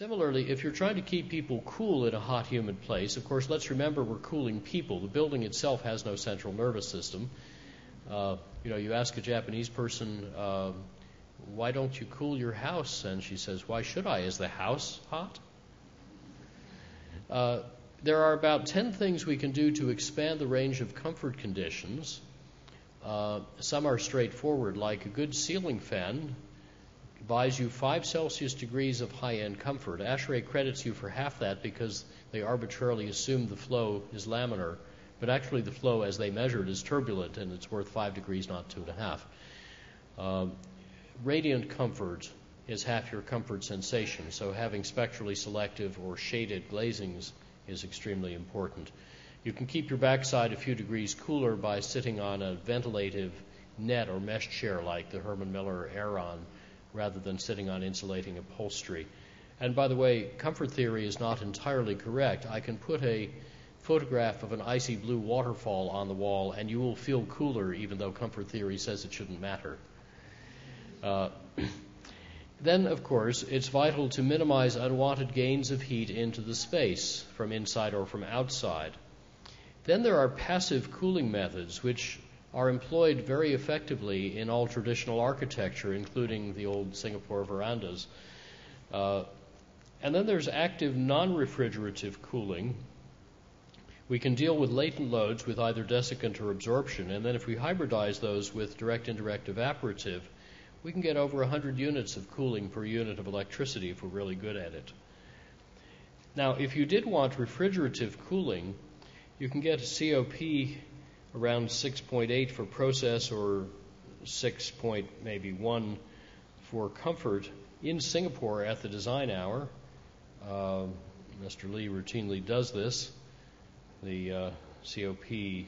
Similarly, if you're trying to keep people cool in a hot, humid place, of course, let's remember we're cooling people. The building itself has no central nervous system. Uh, you know, you ask a Japanese person, uh, why don't you cool your house? And she says, why should I? Is the house hot? Uh, there are about 10 things we can do to expand the range of comfort conditions. Uh, some are straightforward, like a good ceiling fan buys you 5 Celsius degrees of high end comfort. ASHRAE credits you for half that because they arbitrarily assume the flow is laminar, but actually the flow, as they measured, is turbulent and it's worth 5 degrees, not 2.5. Uh, radiant comfort is half your comfort sensation, so having spectrally selective or shaded glazings is extremely important. You can keep your backside a few degrees cooler by sitting on a ventilative net or mesh chair like the Herman Miller Aeron rather than sitting on insulating upholstery. And by the way, comfort theory is not entirely correct. I can put a photograph of an icy blue waterfall on the wall and you will feel cooler even though comfort theory says it shouldn't matter. Uh, then, of course, it's vital to minimize unwanted gains of heat into the space from inside or from outside. Then there are passive cooling methods, which are employed very effectively in all traditional architecture, including the old Singapore verandas. Uh, and then there's active non refrigerative cooling. We can deal with latent loads with either desiccant or absorption, and then if we hybridize those with direct indirect evaporative, we can get over 100 units of cooling per unit of electricity if we're really good at it. Now, if you did want refrigerative cooling, you can get a COP around 6.8 for process or 6. Point maybe 1 for comfort in Singapore at the design hour. Uh, Mr. Lee routinely does this. The uh, COP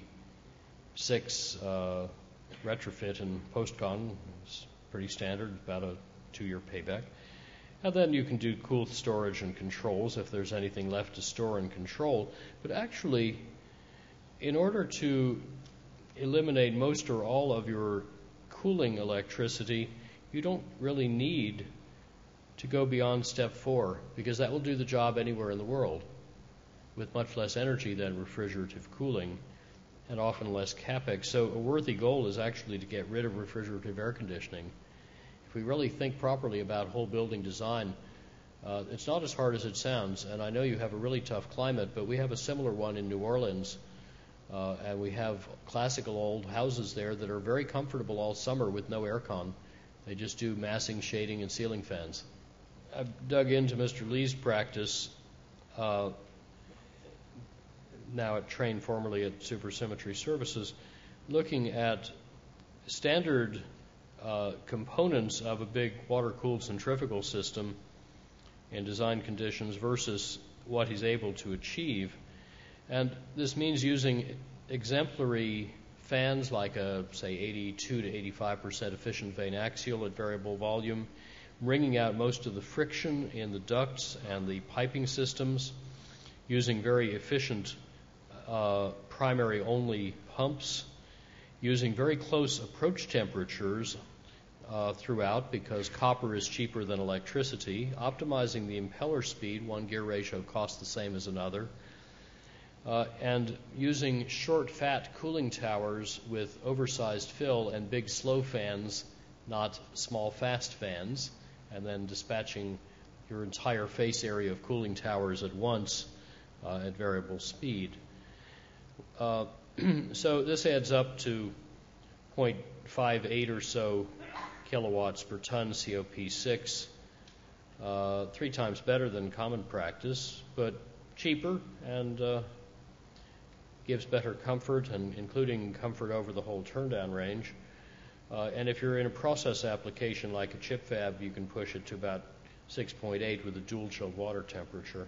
6 uh, retrofit in PostCon is pretty standard, about a two year payback. And then you can do cool storage and controls if there's anything left to store and control. But actually, in order to eliminate most or all of your cooling electricity, you don't really need to go beyond step four because that will do the job anywhere in the world with much less energy than refrigerative cooling and often less capex. So a worthy goal is actually to get rid of refrigerative air conditioning. If we really think properly about whole building design, uh, it's not as hard as it sounds. And I know you have a really tough climate, but we have a similar one in New Orleans. Uh, and we have classical old houses there that are very comfortable all summer with no aircon. They just do massing, shading, and ceiling fans. I've dug into Mr. Lee's practice. Uh, now at Trane, formerly at Supersymmetry Services, looking at standard uh, components of a big water-cooled centrifugal system in design conditions versus what he's able to achieve. And this means using exemplary fans like a, say, 82 to 85 percent efficient vane axial at variable volume, wringing out most of the friction in the ducts and the piping systems, using very efficient uh, primary only pumps, using very close approach temperatures uh, throughout because copper is cheaper than electricity, optimizing the impeller speed, one gear ratio costs the same as another, uh, and using short fat cooling towers with oversized fill and big slow fans, not small fast fans, and then dispatching your entire face area of cooling towers at once uh, at variable speed. Uh, so this adds up to 0.58 or so kilowatts per ton COP6, uh, three times better than common practice, but cheaper and uh, gives better comfort, and including comfort over the whole turndown range. Uh, and if you're in a process application like a chip fab, you can push it to about 6.8 with a dual chilled water temperature.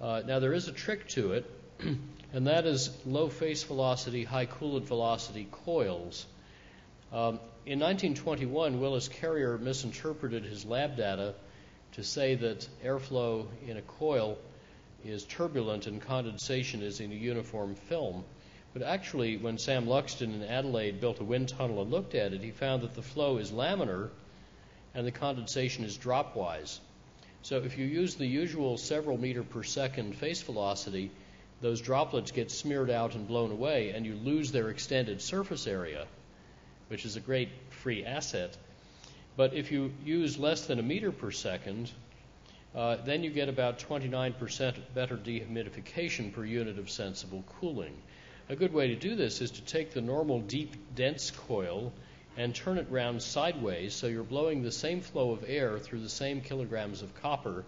Uh, now there is a trick to it, and that is low face velocity, high coolant velocity coils. Um, in 1921, Willis Carrier misinterpreted his lab data to say that airflow in a coil is turbulent and condensation is in a uniform film. But actually, when Sam Luxton in Adelaide built a wind tunnel and looked at it, he found that the flow is laminar and the condensation is dropwise. So if you use the usual several meter per second face velocity, those droplets get smeared out and blown away, and you lose their extended surface area, which is a great free asset. But if you use less than a meter per second, uh, then you get about 29% better dehumidification per unit of sensible cooling. A good way to do this is to take the normal deep, dense coil and turn it round sideways so you're blowing the same flow of air through the same kilograms of copper,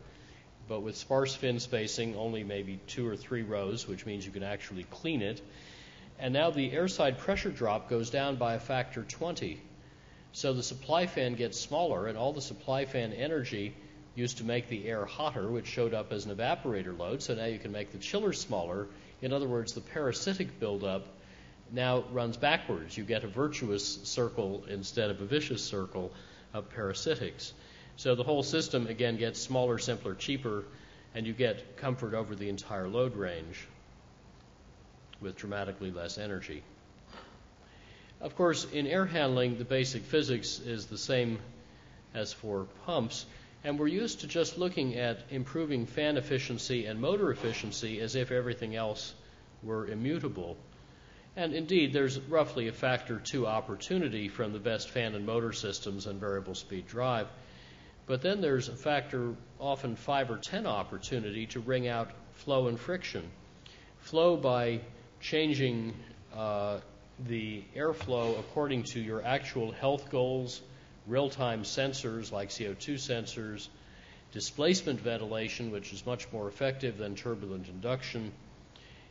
but with sparse fin spacing, only maybe two or three rows, which means you can actually clean it. And now the airside pressure drop goes down by a factor 20. So the supply fan gets smaller, and all the supply fan energy used to make the air hotter, which showed up as an evaporator load. So now you can make the chiller smaller. In other words, the parasitic buildup now runs backwards. You get a virtuous circle instead of a vicious circle of parasitics. So the whole system again gets smaller, simpler, cheaper, and you get comfort over the entire load range with dramatically less energy. Of course, in air handling, the basic physics is the same as for pumps. And we're used to just looking at improving fan efficiency and motor efficiency as if everything else were immutable. And indeed, there's roughly a factor two opportunity from the best fan and motor systems and variable speed drive. But then there's a factor, often five or ten opportunity to wring out flow and friction. Flow by changing uh, the airflow according to your actual health goals real time sensors like CO2 sensors, displacement ventilation, which is much more effective than turbulent induction,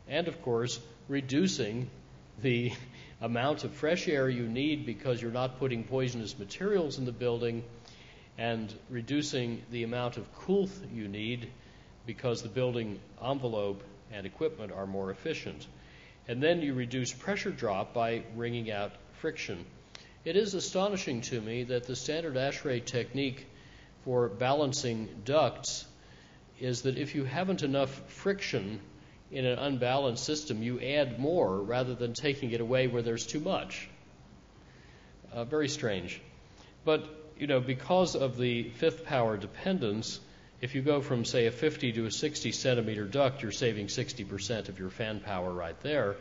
and of course, reducing the amount of fresh air you need because you're not putting poisonous materials in the building, and reducing the amount of cool you need because the building envelope and equipment are more efficient. And then you reduce pressure drop by wringing out friction. It is astonishing to me that the standard ASHRAE technique for balancing ducts is that if you haven't enough friction in an unbalanced system, you add more rather than taking it away where there's too much. Uh, very strange. But, you know, because of the fifth power dependence, if you go from, say, a 50 to a 60 centimeter duct, you're saving 60% of your fan power right there.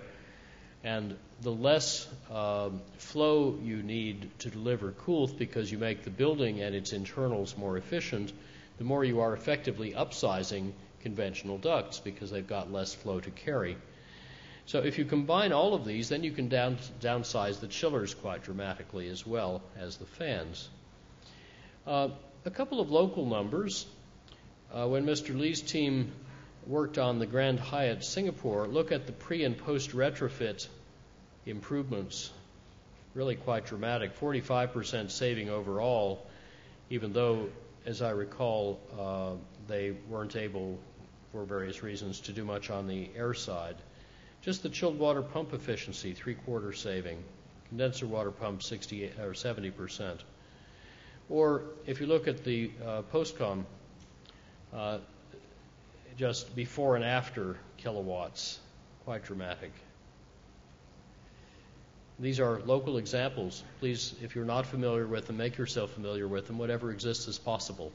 And the less um, flow you need to deliver coolth because you make the building and its internals more efficient, the more you are effectively upsizing conventional ducts because they've got less flow to carry. So if you combine all of these, then you can down, downsize the chillers quite dramatically as well as the fans. Uh, a couple of local numbers. Uh, when Mr. Lee's team worked on the Grand Hyatt Singapore, look at the pre and post retrofit improvements. Really quite dramatic. 45% saving overall, even though, as I recall, uh, they weren't able, for various reasons, to do much on the air side. Just the chilled water pump efficiency, three quarter saving. Condenser water pump, 60 or 70%. Or if you look at the uh, postcom, uh, just before and after kilowatts, quite dramatic. These are local examples. Please, if you're not familiar with them, make yourself familiar with them. Whatever exists is possible.